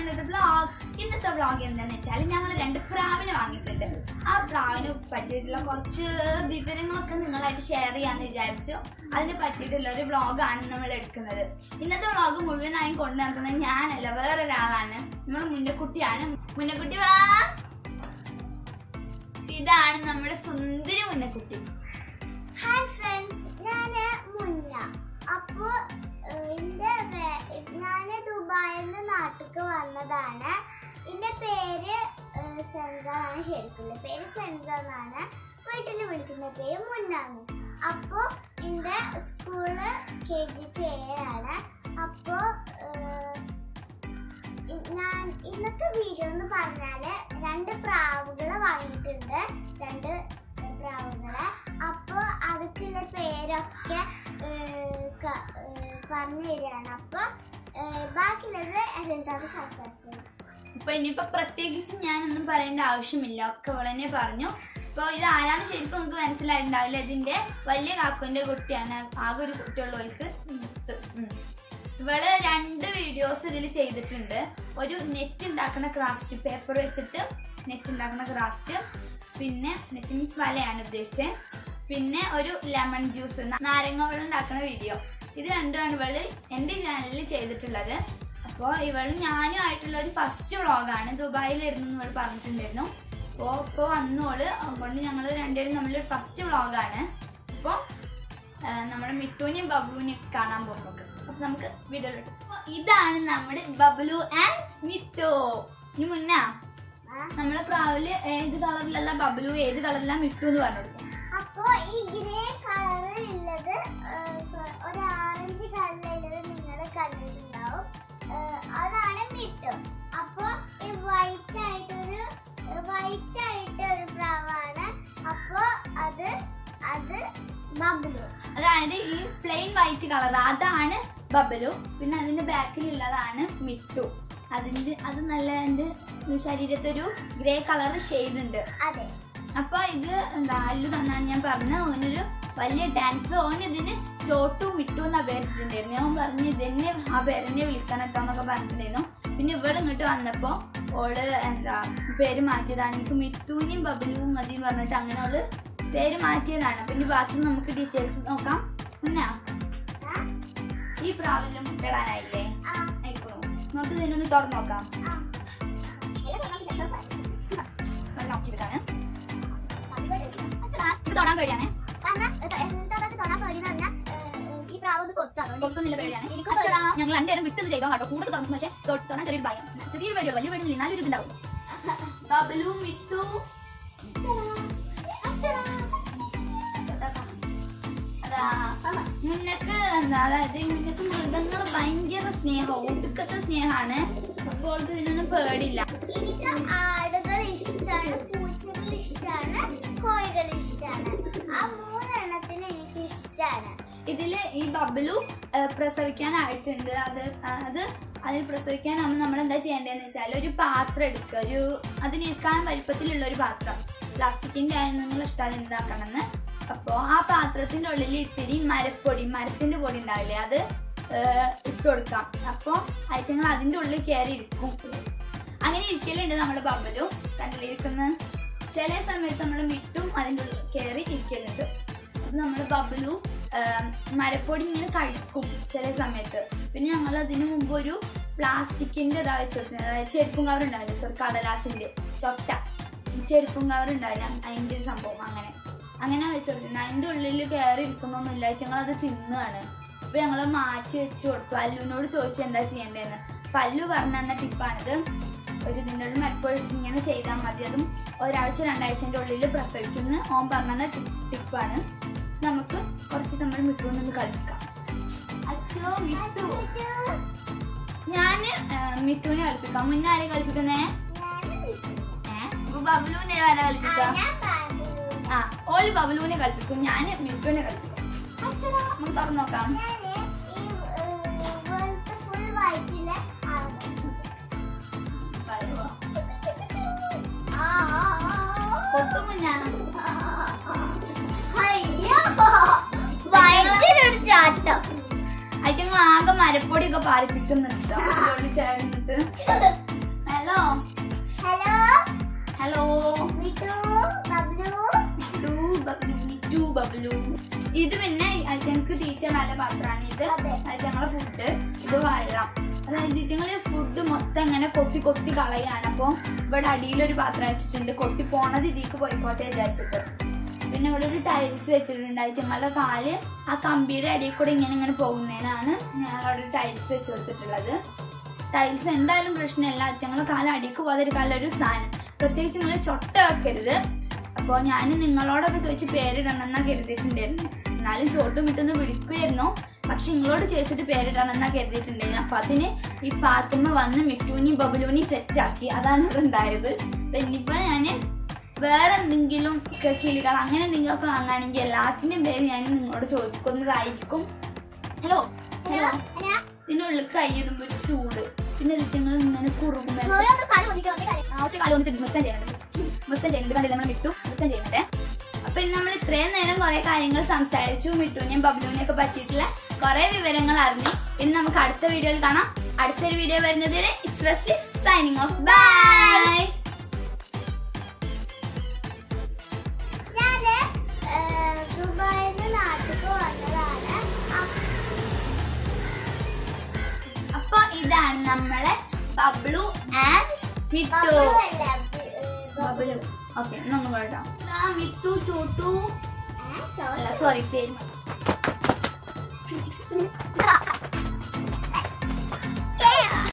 ഇന്നത്തെ വ്ളോഗ് ഇന്നത്തെ വ്ളോഗ് എന്താണെന്ന് വെച്ചാൽ ഞങ്ങൾ രണ്ട് പ്രാവിനെ വാങ്ങിയിട്ടുണ്ട്. ആ പ്രാവിന് പറ്റിയിട്ടുള്ള കുറച്ച് വിവരങ്ങളൊക്കെ നിങ്ങളായിട്ട് ഷെയർ ചെയ്യാന്ന് വിചാരിച്ചു. അതിനെ പറ്റിയിട്ടുള്ള ഒരു വ്ളോഗാണ് നമ്മൾ എടുക്കുന്നത്. ഇന്നത്തെ വ്ളോഗ് മുഴുവനായും കൊണ്ടു ഞാനല്ല വേറൊരാളാണ്. നമ്മൾ മുന്നക്കുട്ടിയാണ്. മുന്നക്കുട്ടി വാ. ഇതാണ് നമ്മുടെ സുന്ദരി മുന്നക്കുട്ടി. ഹായ് ഫ്രണ്ട്സ് ഞാൻ മുന്ന. അപ്പോ എന്റെ ഞാൻ ദുബായിൽ നിന്ന് നാട്ടിലേക്ക് വന്നതാണ്. എന്റെ പേര് സെൻസാണ് ശരിക്കുള്ള പേര് സെൻസ എന്നാണ് വീട്ടിൽ വിളിക്കുന്ന പേര് മുന്നാണ് അപ്പോൾ എന്റെ സ്കൂൾ കെ ജി ടു ആണ് അപ്പോ ഞാൻ ഇന്നത്തെ വീഡിയോ എന്ന് പറഞ്ഞാൽ രണ്ട് പ്രാവുകൾ വാങ്ങിയിട്ടുണ്ട്. രണ്ട് പ്രാവുകളെ. അപ്പോൾ അതൊക്കെയുള്ള പേരൊക്കെ പറഞ്ഞു തരികയാണ് അപ്പൊ ഏഹ്, ഇപ്പൊ ഇനിയിപ്പോ പ്രത്യേകിച്ച് ഞാനൊന്നും പറയേണ്ട ആവശ്യമില്ല. ഒക്കെ ഉടനെ പറഞ്ഞു. അപ്പോൾ ഇത് ആരാന്ന് ശരിക്കും നമുക്ക് മനസ്സിലായിട്ടുണ്ടാവില്ല. ഇതിന്റെ വലിയ കാക്കുവിന്റെ കുട്ടിയാണ്. ആകെ ഒരു കുട്ടിയുള്ളവർക്ക്. ഇവൾ രണ്ട് വീഡിയോസ് ഇതിൽ ചെയ്തിട്ടുണ്ട്. ഒരു നെറ്റ് ഉണ്ടാക്കുന്ന ക്രാഫ്റ്റ് പേപ്പർ വെച്ചിട്ട് നെറ്റ് ഉണ്ടാക്കുന്ന ക്രാഫ്റ്റ് പിന്നെ നെറ്റ് മീൻസ് വലയാണ് ഉദ്ദേശിച്ചത് പിന്നെ ഒരു ലെമൺ ജ്യൂസ് നാരങ്ങ വെള്ളം ഉണ്ടാക്കുന്ന വീഡിയോ ഇത് രണ്ടുമാണ് ഇവൾ എന്റെ ചാനലിൽ ചെയ്തിട്ടുള്ളത്. അപ്പോൾ ഇവളും ഞാനും ആയിട്ടുള്ള ഒരു ഫസ്റ്റ് വ്ളോഗാണ് ദുബായിലിരുന്നു ഇവൾ പറഞ്ഞിട്ടുണ്ടായിരുന്നു. അപ്പോൾ ഇപ്പോൾ വന്നോൾ അതുകൊണ്ട് ഞങ്ങൾ രണ്ടുപേരും നമ്മളൊരു ഫസ്റ്റ് വ്ളോഗാണ് അപ്പോൾ നമ്മുടെ മിട്ടുവിനെയും ബബ്ലുവിനെയും കാണാൻ പോകുന്നത് അപ്പൊ നമുക്ക് വീഡിയോ ഇതാണ് നമ്മുടെ ബബ്ലു ആൻഡ് മിട്ടു. ഇനി മുന്നാ? നമ്മളെ പ്രാവിൽ ഏത് കളറിലല്ല ബബ്ലു ഏത് കളറിലാ മിട്ടു എന്ന് പറഞ്ഞു അപ്പൊ ഈ ഗ്രേ കളറിലുള്ളത് ഒരു ഓറഞ്ച് കളറിലുള്ളത് നിങ്ങൾ കണ്ടിട്ടുണ്ടാവും. അതാണ് മിട്ടു അപ്പോ ഈ വൈറ്റ് ആയിട്ടൊരു വൈറ്റ് ആയിട്ട് ഒരു പ്രാവാണ് അപ്പോ അത് അത് ബബ്ലു. അതായത് ഈ പ്ലെയിൻ വൈറ്റ് കളർ അതാണ് ബബലു. പിന്നെ അതിന്റെ ബാക്കിൽ ഉള്ളതാണ് മിട്ടു. അതിന്റെ അത് നല്ല എന്റെ ശരീരത്തൊരു ഗ്രേ കളർ ഷെയ്ഡ് ഉണ്ട്. അതെ. അപ്പൊ ഇത് എന്താ അല്ലു തന്നാണ് ഞാൻ പറഞ്ഞ ഓനൊരു വലിയ ഡാൻസ് ഓൻ ഇതിന് ചോട്ടു വിട്ടു എന്നാ പേരിട്ടുണ്ടായിരുന്നു ഞാൻ പറഞ്ഞു ഇതന്നെ ആ പേരെന്നെ എന്നൊക്കെ പറഞ്ഞിട്ടുണ്ടായിരുന്നു. പിന്നെ ഇവിടെ ഇങ്ങോട്ട് വന്നപ്പോ ഓൾ എന്താ പേര് മാറ്റിയതാണ്. എനിക്ക് മിട്ടുവിനെയും ബബലുവും മതി പറഞ്ഞിട്ട് അങ്ങനെ ഓൾ പേര് മാറ്റിയതാണ്. പിന്നെ ബാക്കി നമുക്ക് ഡീറ്റെയിൽസ് നോക്കാം. മുന്നാ? ഈ പ്രാവിലും ആ, ആയിക്കോളൂ. നമുക്ക് ഇതിനൊന്ന് തുറന്നു നോക്കാം. തൊടാൻ ഇത് ഞങ്ങൾ രണ്ടുപേരും വിട്ടത് ചെയ്തോ? കേട്ടോ കൂടുതൽ തുറന്നു പക്ഷേ തൊടാൻ ചെറിയൊരു ഭയം. ചെറിയൊരു പേടിയോ വലിയ പേടിയില്ല എന്നാലും ഒരു ഇതുണ്ടാവും. ബബലു മുന്നക്ക് അതായത് മുന്നക്ക് മൃഗങ്ങൾ ഭയങ്കര സ്നേഹം ഒടുക്കത്തെ സ്നേഹമാണ്. അപ്പോൾ ഇതിനൊന്നും പേടില്ല എനിക്ക് ആടുകൾ ഇഷ്ടമാണ് ഈ ബബ്ലു ആ, പ്രസവിക്കാനായിട്ടുണ്ട്. അത് അത് അതിൽ പ്രസവിക്കാൻ നമ്മൾ എന്താ ചെയ്യേണ്ടതെന്ന് വെച്ചാൽ ഒരു പാത്രം എടുക്കുക. ഒരു അതിനിരിക്കാൻ വലിപ്പത്തിലുള്ള ഒരു പാത്രം. പ്ലാസ്റ്റിക്കിന്റെ ആയിരുന്നു നിങ്ങൾ ഇഷ്ടം എന്താക്കണമെന്ന്. അപ്പോൾ ആ പാത്രത്തിന്റെ ഉള്ളിൽ ഇത്തിരി മരപ്പൊടി മരത്തിന്റെ പൊടി ഉണ്ടാവില്ലേ അത് ഇട്ട് കൊടുക്കാം. അപ്പോൾ ഐറ്റങ്ങൾ അതിന്റെ ഉള്ളിൽ കയറി ഇരിക്കും. അങ്ങനെ ഇരിക്കലുണ്ട് നമ്മൾ ബബലും കണ്ടിലിരിക്കുന്ന ചില സമയത്ത് നമ്മൾ മിട്ടും അതിന്റെ ഉള്ളിൽ കയറി ഇരിക്കലുണ്ട്. അപ്പം നമ്മൾ ബബലു മരപ്പൊടി ഇങ്ങനെ കഴിക്കും ചില സമയത്ത്. പിന്നെ ഞങ്ങൾ അതിനു മുമ്പ് ഒരു പ്ലാസ്റ്റിക്കിന്റെ ഇതാ വെച്ചിട്ടുണ്ട്. അതായത് ചെരുപ്പും കവർ ഉണ്ടാവില്ല? സോറി കടലാസിന്റെ ചൊട്ട. ചെരുപ്പും കവർ ഉണ്ടാവില്ല? അതിന്റെ ഒരു സംഭവം അങ്ങനെ. അങ്ങനെ വെച്ചിട്ടുണ്ട്. അതിന്റെ ഉള്ളിൽ കയറി ഇരിക്കുന്നൊന്നുമില്ല അത് തിന്നുകയാണ് അപ്പൊ ഞങ്ങൾ മാറ്റി വെച്ചു കൊടുത്തു. അല്ലുവിനോട് ചോദിച്ചു എന്താ ചെയ്യേണ്ടതെന്ന് അപ്പം അല്ലു പറഞ്ഞു തന്ന ടിപ്പാണിത്. ഒരു ഇതിന്റെ ഉള്ളിൽ മരപ്പൊഴി ഇങ്ങനെ ചെയ്താൽ മതി. അതും ഒരാഴ്ച രണ്ടാഴ്ചന്റെ ഉള്ളിൽ പ്രസവിക്കുന്ന ഓൻ പറഞ്ഞ ടിപ്പാണ്. കുറച്ച് നമ്മൾ മിട്ടുകൊണ്ടൊന്ന് കളിക്കാം അച്ഛോ മിട്ടു ഞാൻ മിട്ടുവിനെ കളിപ്പിക്കാം മുന്നേ ആരെ കളിപ്പിക്കുന്നേ ബബലുവിനെ ആരാ കളിപ്പിക്കാം ആ ഓൽ ബബലുവിനെ കളിപ്പിക്കും ഞാൻ മിട്ടുവിനെ കളിപ്പിക്കും നമുക്ക് തുറന്നു നോക്കാം. ഫുൾ ചാട്ടം ആകെ ആകെ മരപ്പൊടിയൊക്കെ പാലിപ്പിക്കുന്നുണ്ട് ഹലോ? ഹലോ? ഹലോ? ബബ്ലു? ഇത് പിന്നെ ഞങ്ങൾക്ക് തീറ്റ നല്ല പാത്രമാണ് ഇത്. ഞങ്ങളെ ഫുഡ് ഇത് വെള്ളം. അതായത് ഞങ്ങൾ ഫുഡ് മൊത്തം ഇങ്ങനെ കൊത്തി കൊത്തി കളയാണ്. അപ്പോൾ ഇവിടെ അടിയിലൊരു പാത്രം വെച്ചിട്ടുണ്ട്. കൊത്തി പോണത് ഇതിക്ക് പോയിക്കോട്ടെ വിചാരിച്ചിട്ട്. പിന്നെ ഇവിടെ ഒരു ടൈൽസ് വെച്ചിട്ടുണ്ട്. അത് ഞങ്ങളുടെ കാൽ ആ കമ്പിയുടെ അടിയിൽ കൂടെ ഇങ്ങനെ ഇങ്ങനെ പോകുന്നതിനാണ് ഒരു ടൈൽസ് വെച്ച് കൊടുത്തിട്ടുള്ളത്. ടൈൽസ് എന്തായാലും പ്രശ്നമില്ല. ഞങ്ങളുടെ കാൽ അടിക്ക് പോകാതിരിക്കാനുള്ള ഒരു സാധനം. പ്രത്യേകിച്ച് നിങ്ങൾ ചൊട്ട വെക്കരുത്. അപ്പോൾ ഞാൻ നിങ്ങളോടൊക്കെ ചോദിച്ച് പേരിടണം എന്നാ കരുതിയിട്ടുണ്ടായിരുന്നു. എന്നാലും ചോട്ടും വിട്ടൊന്ന് വിളിക്കുമായിരുന്നു. പക്ഷെ നിങ്ങളോട് ചോദിച്ചിട്ട് പേരിടണം എന്നാ കരുതിയിട്ടുണ്ടായിരുന്നു. അപ്പൊ അതിന് ഈ പാത്തുമ്മ വന്ന് മിട്ടൂനി ബബുലൂനി സെറ്റാക്കി അതാണ് ഇവിടെ ഉണ്ടായത്. അപ്പൊ ഇനിയിപ്പോ ഞാൻ വേറെ എന്തെങ്കിലും കിളികൾ അങ്ങനെ എന്തെങ്കിലുമൊക്കെ വാങ്ങുകയാണെങ്കിൽ എല്ലാത്തിന്റെയും പേര് ഞാൻ നിങ്ങളോട് ചോദിക്കുന്നതായിരിക്കും. ഹലോ ഹലോ ഇതിനുള്ളിൽ കൈയിടുമ്പോ ഒരു ചൂട്. പിന്നെ നിങ്ങൾ ഇങ്ങനെ കുറുകുമ്പോ മൊത്തം ചെയ്യണം മൊത്തം കാൽ. കാലം. വന്നിട്ട് നൃത്തം ചെയ്യുന്നുണ്ട് കണ്ടില്ല നമ്മൾ വിട്ടു നൃത്തം ചെയ്യുന്നുണ്ട് അപ്പൊ നമ്മൾ ഇത്രയും നേരം കുറെ കാര്യങ്ങൾ സംസാരിച്ചു. മിട്ടുവിനെയും ബബ്ലുവിനെ ഒക്കെ പറ്റിയിട്ടുള്ള കുറെ വിവരങ്ങൾ അറിഞ്ഞു. ഇനി നമുക്ക് അടുത്ത വീഡിയോയിൽ കാണാം. അടുത്തൊരു വീഡിയോ വരുന്നതിന് വരെ ഇറ്റ്സ് സൈനിങ് ഓഫ് ബൈ ഇതാണ് നമ്മളെ ബബ്ലു ആൻഡ് മിട്ടു. ബബ്ലു. ഓക്കെ ഒന്നും കേട്ടോ മിറ്റു മിട്ടു ചോട്ടു. സോറി പേര്